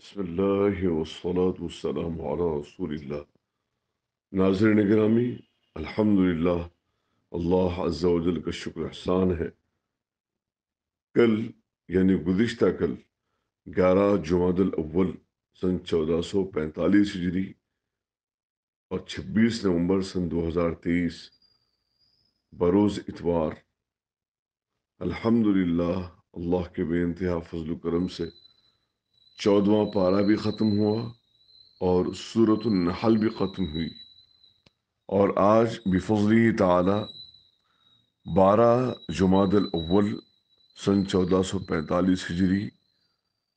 بسم اللہ والصلاة والسلام علی رسول اللہ ناظرین گرامی الحمدللہ اللہ عز و جل کا شکر احسان ہے کل یعنی گزشتہ کل گیارہ جماعت الاول سن چودہ سو پینتالیس ہجری اور چھبیس نومبر سن دو ہزار تیئیس بروز اتوار الحمدللہ اللہ کے بے انتہا فضل و کرم سے چودواں پارہ بھی ختم ہوا اور صورت النحل بھی ختم ہوئی۔ اور آج بفضلی تعالی بارہ جماعت الاول سن چودہ سو پینتالیس ہجری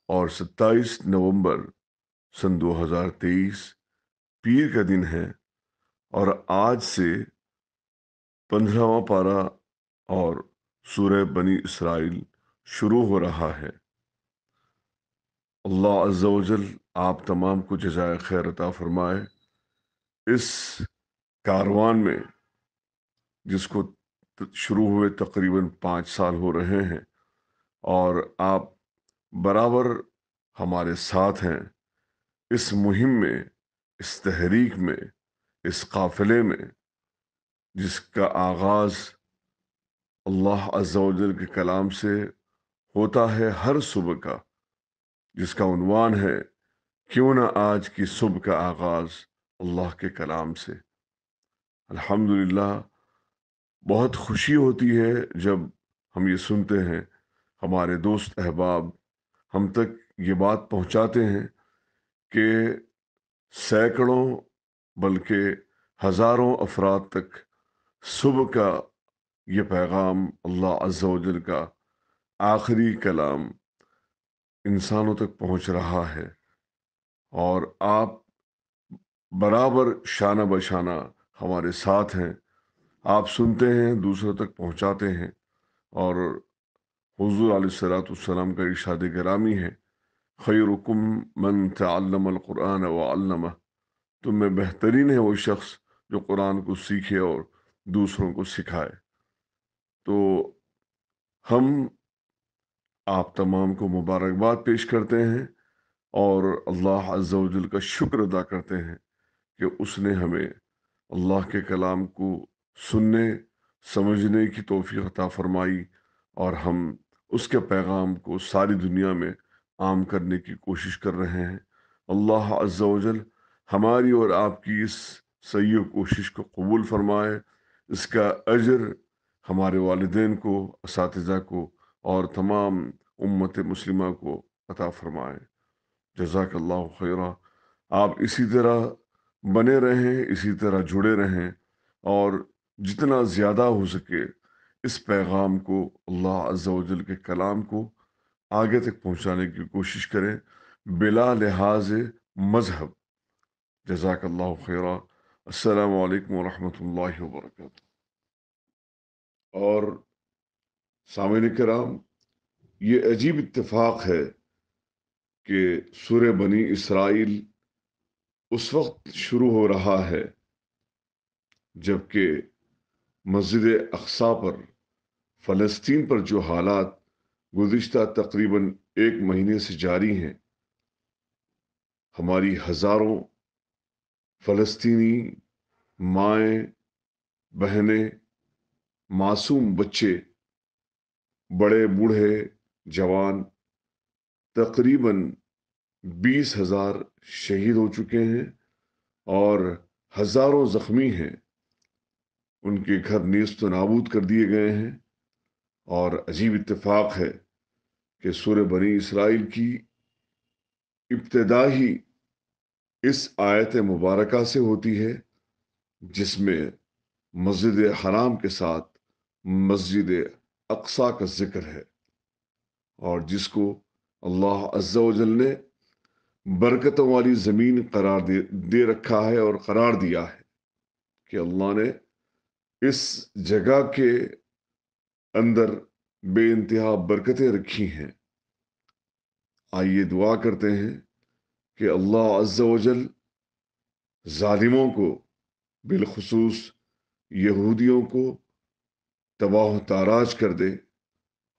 اور ستائیس نومبر سن دو ہزار تیئیس پیر کا دن ہے۔ اور آج سے پندرہواں پارہ اور سورہ بنی اسرائیل شروع ہو رہا ہے۔ اللہ عز و جل آپ تمام کو جزائے خیر عطا فرمائے۔ اس کاروان میں جس کو شروع ہوئے تقریباً پانچ سال ہو رہے ہیں اور آپ برابر ہمارے ساتھ ہیں، اس مہم میں، اس تحریک میں، اس قافلے میں، جس کا آغاز اللہ عز و جل کے کلام سے ہوتا ہے ہر صبح کا۔ جس کا عنوان ہے، کیوں نہ آج کی صبح کا آغاز اللہ کے کلام سے۔ الحمدللہ، بہت خوشی ہوتی ہے جب ہم یہ سنتے ہیں، ہمارے دوست احباب ہم تک یہ بات پہنچاتے ہیں کہ سینکڑوں بلکہ ہزاروں افراد تک صبح کا یہ پیغام اللہ عز و جل کا آخری کلام انسانوں تک پہنچ رہا ہے۔ اور آپ برابر شانہ بشانہ ہمارے ساتھ ہیں۔ آپ سنتے ہیں، دوسروں تک پہنچاتے ہیں۔ اور حضور علیہ السلاۃ السلام کا ارشاد گرامی ہے۔ خیرکم من تعلم القرآن و علامہ تم میں بہترین ہے وہ شخص جو قرآن کو سیکھے اور دوسروں کو سکھائے۔ تو ہم آپ تمام کو مبارکباد پیش کرتے ہیں اور اللہ عز و جل کا شکر ادا کرتے ہیں کہ اس نے ہمیں اللہ کے کلام کو سننے، سمجھنے کی توفیق عطا فرمائی اور ہم اس کے پیغام کو ساری دنیا میں عام کرنے کی کوشش کر رہے ہیں۔ اللہ عز و جل ہماری اور آپ کی اس سید کوشش کو قبول فرمائے۔ اس کا اجر ہمارے والدین کو، اساتذہ کو اور تمام امت مسلمہ کو عطا فرمائے۔ جزاک اللہ خیرہ آپ اسی طرح بنے رہیں، اسی طرح جڑے رہیں اور جتنا زیادہ ہو سکے اس پیغام کو، اللہ عز و جل کے کلام کو آگے تک پہنچانے کی کوشش کریں۔ بلا لحاظ مذہب۔ جزاک اللہ خیرہ السلام علیکم ورحمۃ اللہ وبرکاتہ۔ اور سامعین کرام، یہ عجیب اتفاق ہے کہ سورہ بنی اسرائیل اس وقت شروع ہو رہا ہے جبکہ مسجد اقسا پر، فلسطین پر جو حالات گزشتہ تقریباً ایک مہینے سے جاری ہیں، ہماری ہزاروں فلسطینی مائیں، بہنیں، معصوم بچے بڑے بوڑھے جوان تقریباً بیس ہزار شہید ہو چکے ہیں اور ہزاروں زخمی ہیں۔ ان کے گھر نیست و نابود کر دیے گئے ہیں اور عجیب اتفاق ہے کہ سورہ بنی اسرائیل کی ابتدا ہی اس آیت مبارکہ سے ہوتی ہے، جس میں مسجد حرام کے ساتھ مسجد اقسا کا ذکر ہے۔ اور جس کو اللہ عز و جل نے برکتوں والی زمین قرار دے دے رکھا ہے اور قرار دیا ہے کہ اللہ نے اس جگہ کے اندر بے انتہا برکتیں رکھی ہیں۔ آئیے دعا کرتے ہیں کہ اللہ عز و جل ظالموں کو بالخصوص یہودیوں کو تباہ و تاراج کر دے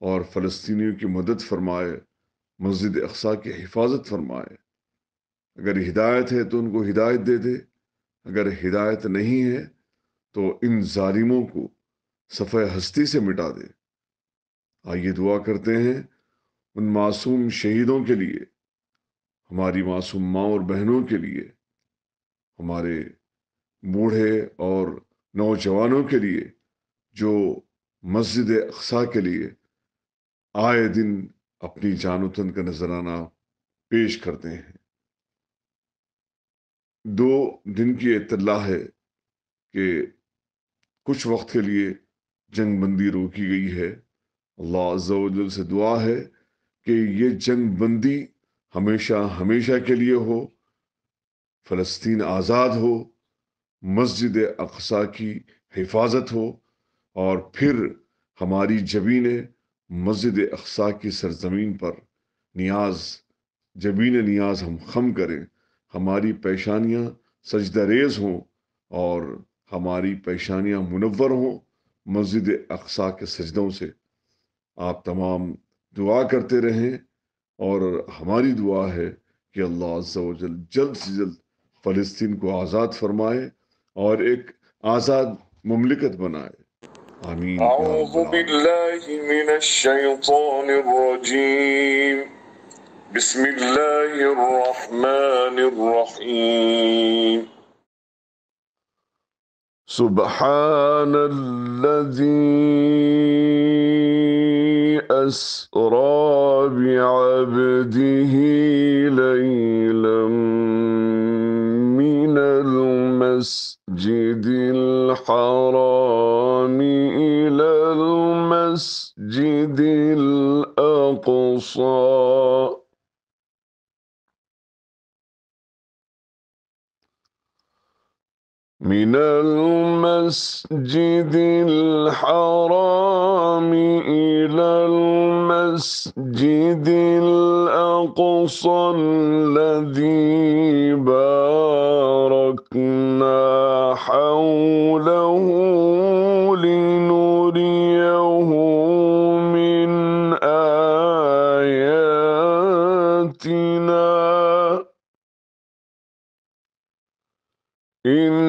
اور فلسطینیوں کی مدد فرمائے، مسجد اقسا کی حفاظت فرمائے۔ اگر ہدایت ہے تو ان کو ہدایت دے دے، اگر ہدایت نہیں ہے تو ان ظالموں کو صفحہ ہستی سے مٹا دے۔ آئیے دعا کرتے ہیں ان معصوم شہیدوں کے لیے، ہماری معصوم ماں اور بہنوں کے لیے، ہمارے بوڑھے اور نوجوانوں کے لیے۔ جو مسجد اقسا کے لیے آئے دن اپنی جان و تن کا نذرانہ پیش کرتے ہیں۔ دو دن کی اطلاع ہے کہ کچھ وقت کے لیے جنگ بندی روکی گئی ہے۔ اللہ عز و جل سے دعا ہے کہ یہ جنگ بندی ہمیشہ ہمیشہ کے لیے ہو، فلسطین آزاد ہو، مسجد اقسا کی حفاظت ہو اور پھر ہماری جبینیں مسجد اقسا کی سرزمین پر نیاز، جبین نیاز ہم خم کریں، ہماری پیشانیاں سجدہ ریز ہوں اور ہماری پیشانیاں منور ہوں مسجد اقسا کے سجدوں سے۔ آپ تمام دعا کرتے رہیں اور ہماری دعا ہے کہ اللہ عز و جل جلد سے جلد فلسطین کو آزاد فرمائے اور ایک آزاد مملکت بنائے۔ آمین أعوذ بالله من الشيطان الرجيم. بسم الله الرحمن الرحيم. سبحان الذي أسرى بعبده ليلا المسجد الحرام إلى المسجد الأقصى. من المسجد الحرام إلى المسجد الأقصى الذي باركنا حوله لنريه من آياتنا. إنه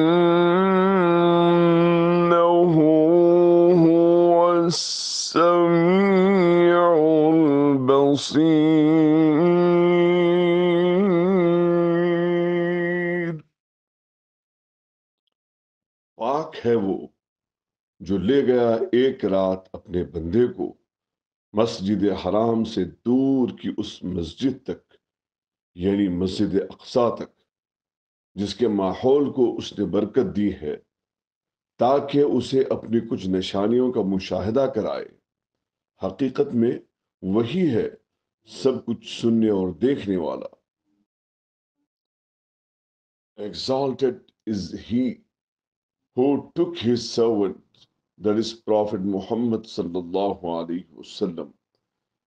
هو السميع البصير. ہے وہ، جو لے گیا ایک رات اپنے بندے کو مسجد حرام سے دور کی اس مسجد تک یعنی مسجد اقصا تک، جس کے ماحول کو اس نے برکت دی ہے، تاکہ اسے اپنی کچھ نشانیوں کا مشاہدہ کرائے۔ حقیقت میں وہی ہے سب کچھ سننے اور دیکھنے والا۔ Exalted is he who took his servant, that is Prophet Muhammad sallallahu alaihi wasallam,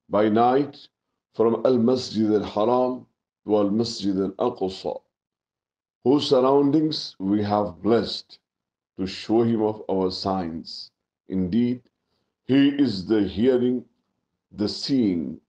by night from Al-Masjid al-Haram to Al-Masjid al-Aqsa, whose surroundings we have blessed to show him of our signs. Indeed, he is the hearing, the seeing,